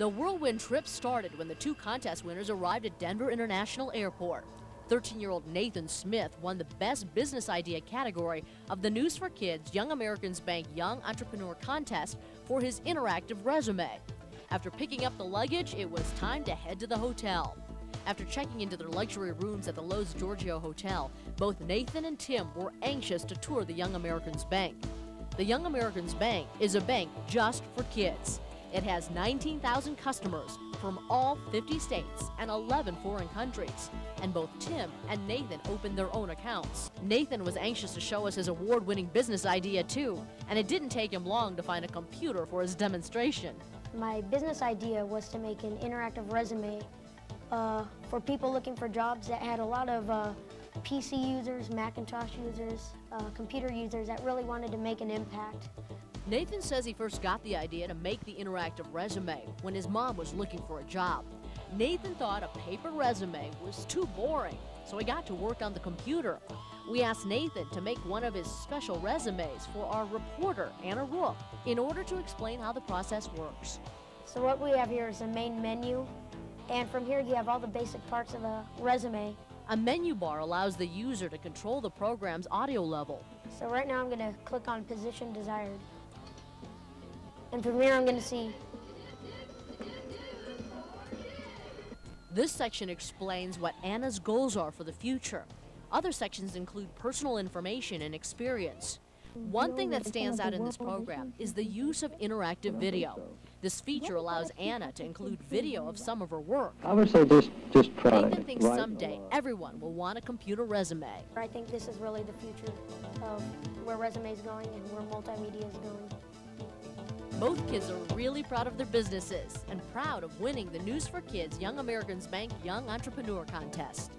The whirlwind trip started when the two contest winners arrived at Denver International Airport. 13 year old Nathan Smith won the Best Business Idea category of the News for Kids Young Americans Bank Young Entrepreneur Contest for his interactive resume. After picking up the luggage, it was time to head to the hotel. After checking into their luxury rooms at the Loews Giorgio Hotel, both Nathan and Tim were anxious to tour the Young Americans Bank. The Young Americans Bank is a bank just for kids. It has 19,000 customers from all 50 states and 11 foreign countries. And both Tim and Nathan opened their own accounts. Nathan was anxious to show us his award winning business idea too, and it didn't take him long to find a computer for his demonstration. My business idea was to make an interactive resume uh, for people looking for jobs that had a lot of uh, PC users, Macintosh users, uh, computer users that really wanted to make an impact. Nathan says he first got the idea to make the interactive resume when his mom was looking for a job. Nathan thought a paper resume was too boring, so he got to work on the computer. We asked Nathan to make one of his special resumes for our reporter, Anna Rook, in order to explain how the process works. So what we have here is a main menu, and from here you have all the basic parts of a resume. A menu bar allows the user to control the program's audio level. So right now I'm going to click on position desired. And from here I'm going to see This section explains what Anna's goals are for the future. Other sections include personal information and experience. One thing that stands out in this program is the use of interactive video. This feature allows Anna to include video of some of her work. I would say just, just try. Nathan thinks right? someday everyone will want a computer resume. I think this is really the future of where resume is going and where multimedia is going. Both kids are really proud of their businesses and proud of winning the News for Kids Young Americans Bank Young Entrepreneur Contest.